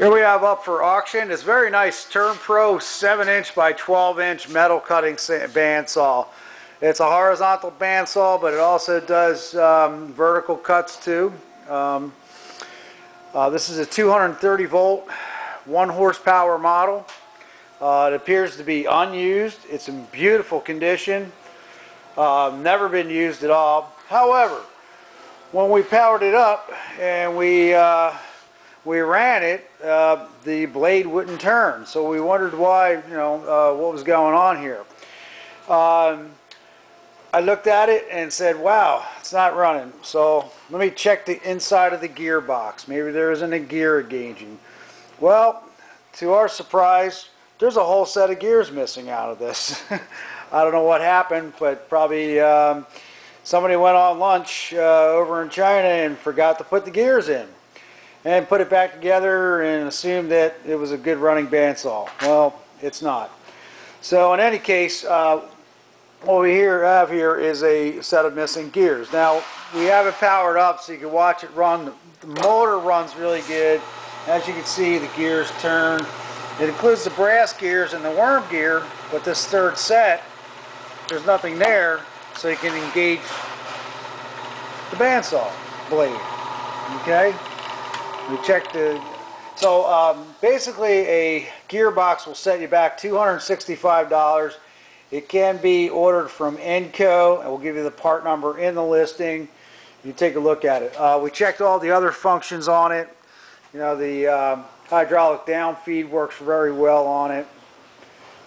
Here we have up for auction this very nice Turn Pro 7 inch by 12 inch metal cutting sa- bandsaw. It's a horizontal bandsaw, but it also does um, vertical cuts too. Um, uh, this is a 230 volt, 1 horsepower model. Uh, it appears to be unused. It's in beautiful condition. Uh, never been used at all. However, when we powered it up and we uh, we ran it, uh, the blade wouldn't turn. So we wondered why, you know, uh, what was going on here. Um, I looked at it and said, wow, it's not running. So let me check the inside of the gearbox. Maybe there isn't a gear engaging. Well, to our surprise, there's a whole set of gears missing out of this. I don't know what happened, but probably um, somebody went on lunch uh, over in China and forgot to put the gears in and put it back together and assumed that it was a good running bandsaw. Well, it's not. So in any case, uh, what we here have here is a set of missing gears. Now, we have it powered up so you can watch it run. The motor runs really good. As you can see, the gears turn. It includes the brass gears and the worm gear, but this third set, there's nothing there, so you can engage the bandsaw blade. Okay? We checked the. So um, basically, a gearbox will set you back $265. It can be ordered from Enco, and we'll give you the part number in the listing. You take a look at it. Uh, we checked all the other functions on it. You know, the um, hydraulic down feed works very well on it.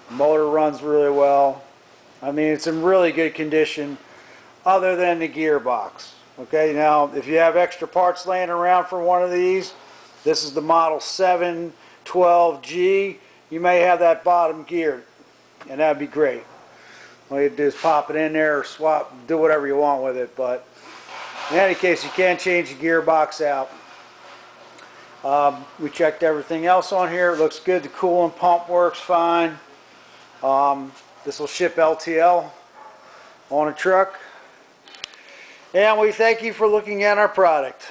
Motor runs really well. I mean, it's in really good condition, other than the gearbox. Okay, now if you have extra parts laying around for one of these, this is the model 712G. You may have that bottom gear, and that'd be great. All you do is pop it in there or swap, do whatever you want with it. But in any case, you can change the gearbox out. Um, we checked everything else on here. It looks good. The coolant pump works fine. Um, this will ship LTL on a truck. And we thank you for looking at our product.